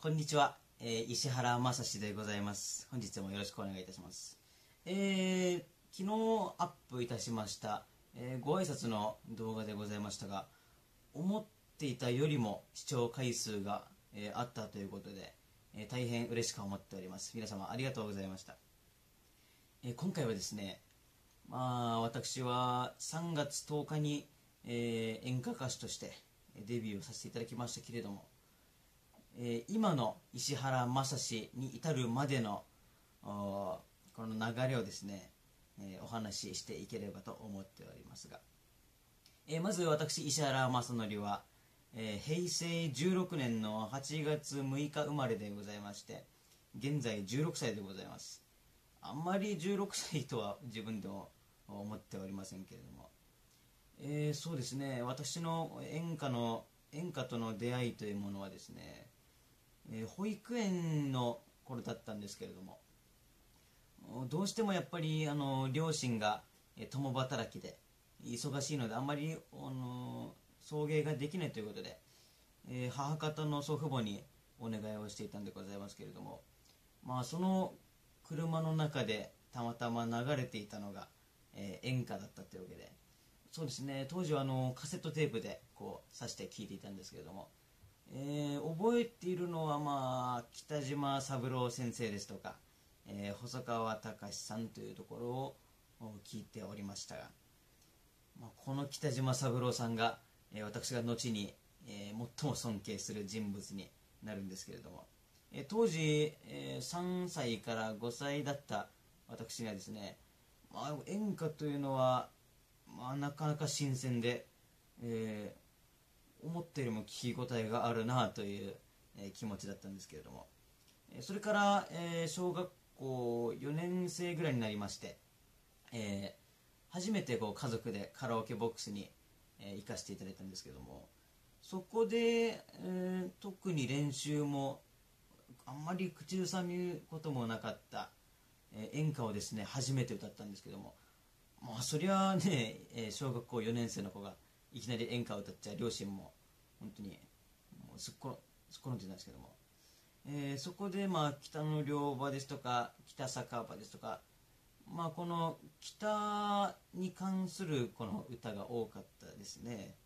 こんにちは、えー、石原正史でございます。本日もよろしくお願いいたします。えー、昨日アップいたしました、えー、ご挨拶の動画でございましたが思っていたよりも視聴回数が、えー、あったということで、えー、大変嬉しく思っております。皆様ありがとうございました、えー、今回はですねまあ私は3月10日に、えー、演歌歌手としてデビューをさせていただきましたけれどもえー、今の石原正史に至るまでのこの流れをですね、えー、お話ししていければと思っておりますが、えー、まず私石原正則は、え平成16年の8月6日生まれでございまして現在16歳でございます。あんまり16歳とは自分でも思っておりませんけれども、えそうですね私の演歌の演歌との出会いというものはですねえー、保育園の頃だったんですけれどもどうしてもやっぱりあの両親が、え、共働きで忙しいのであんまりあの送迎ができないということで、えー、母方の祖父母にお願いをしていたんでございますけれどもまあその車の中でたまたま流れていたのが、え演歌だったというわけでそうですね当時はあのカセットテープでこう挿して聴いていたんですけれどもえー、覚えているのは、まあ、北島三郎先生ですとか、えー、細川隆さんというところを聞いておりましたが、まあ、この北島三郎さんが、えー、私が後に、え最も尊敬する人物になるんですけれども、え当時、え3歳から5歳だった私にはですね、まあ、演歌というのは、まあ、なかなか新鮮で、えー思ったよりも聞き応えがあるなという、え気持ちだったんですけれども、えそれから、え小学校4年生ぐらいになりまして、え初めてこう家族でカラオケボックスに、え行かせていただいたんですけどもそこで、え特に練習もあんまり口ずさむこともなかった、え演歌をですね初めて歌ったんですけどもまあそりゃあね、え小学校4年生の子がいきなり演歌を歌っちゃ両親も本当にもうすっこすっ転んでたんですけども、えー、そこでまあ北の両場ですとか北酒場ですとかまあこの北に関するこの歌が多かったですね。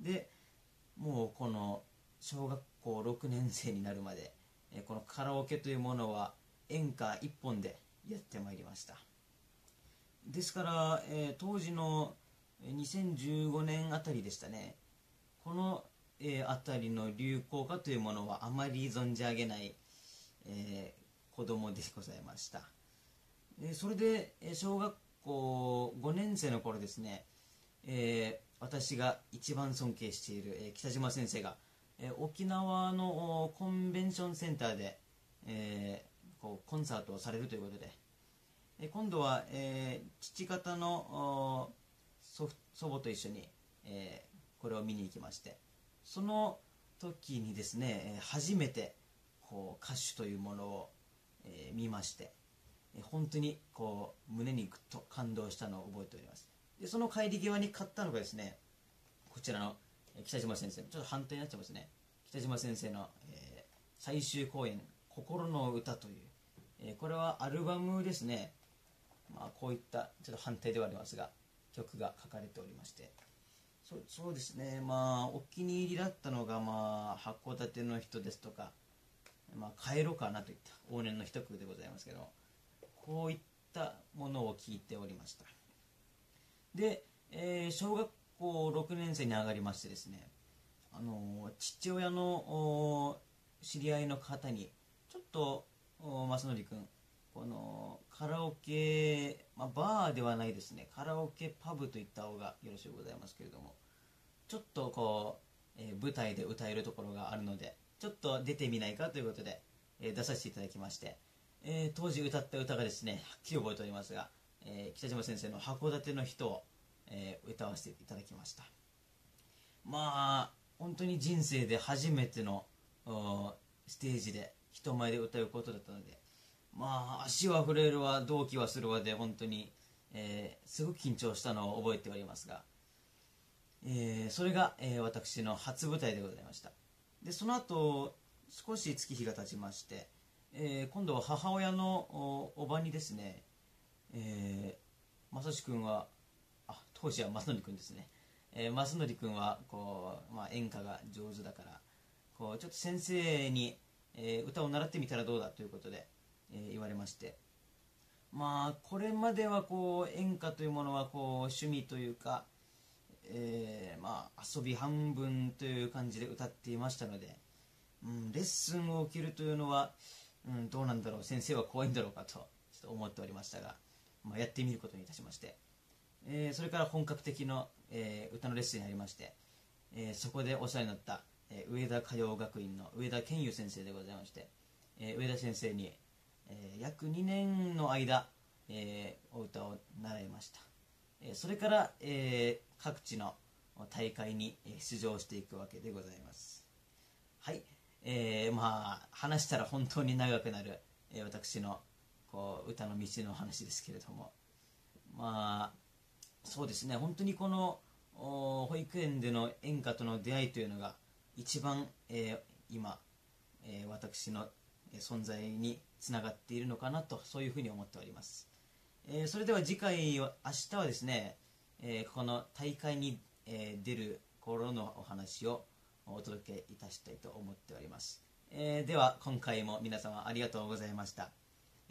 でもうこの小学校6年生になるまで、えー、このカラオケというものは演歌一本でやってまいりました。ですから、えー、当時の2015年あたりでしたね。この、えー、あたりの流行歌というものはあまり存じ上げない、えー、子供でございました、えー、それで小学校5年生の頃ですね、えー、私が一番尊敬している、え、北島先生が、え、沖縄のコンベンションセンターで、え、こうコンサートをされるということで、え、今度は、え、父方の祖母と一緒に、えー、これを見に行きましてその時にですね初めてこう歌手というものを、えー、見まして本当にこう胸にぐっと感動したのを覚えております。でその帰り際に買ったのがですねこちらの北島先生ちょっと反対になっちゃいますね。北島先生の、えー、最終公演「心の歌」という、えー、これはアルバムですね。まあこういったちょっと反対ではありますが曲が書かれておりまして。そそうですね。まあお気に入りだったのが、まあ、函館の人ですとか、まあ、帰ろうかなといった往年の一句でございますけどこういったものを聞いておりました。で、えー、小学校6年生に上がりましてですねあの父親の知り合いの方にちょっと正則君このカラオケ、まあ、バーではないですね。カラオケパブといった方がよろしゅうございますけれども。ちょっとこう、えー、舞台で歌えるところがあるのでちょっと出てみないかということで、えー、出させていただきまして、えー、当時歌った歌がですねはっきり覚えておりますが、え北島先生の「函館の人」を、え歌わせていただきました。まあ本当に人生で初めてのステージで人前で歌うことだったのでまあ足は震えるわ同期はするわで本当に、えー、すごく緊張したのを覚えておりますが、えー、それが、えー、私の初舞台でございました。でその後少し月日が経ちまして、えー、今度は母親のおばにですね、えー、正志君はあ当時は正則君ですね、えー、正則君はこう、まあ、演歌が上手だからこうちょっと先生に、えー、歌を習ってみたらどうだということで、え、言われまして。まあこれまではこう演歌というものはこう趣味というか、え、まあ遊び半分という感じで歌っていましたので、うん、レッスンを受けるというのは、うん、どうなんだろう先生は怖いんだろうかとちょっと思っておりましたが、まあ、やってみることにいたしまして、え、それから本格的な、え、歌のレッスンになりまして、えそこでお世話になったえ上田歌謡学院の上田健佑先生でございまして、え上田先生に、え約2年の間、えお歌を習いました、えそれから、え各地の大会に出場していくわけでございます。はい、えー、まあ話したら本当に長くなる、え私のこう歌の道の話ですけれども。まあそうですね。本当にこの保育園での演歌との出会いというのが一番、えー、今、えー、私の存在につながっているのかなとそういうふうに思っております、えー、それでは次回明日はですね、えこの大会に、え出る頃のお話をお届けいたしたいと思っております、えでは今回も皆様ありがとうございました、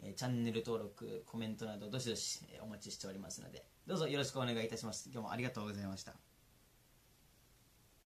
えチャンネル登録コメントなどどしどしお待ちしておりますのでどうぞよろしくお願いいたします。今日もありがとうございました。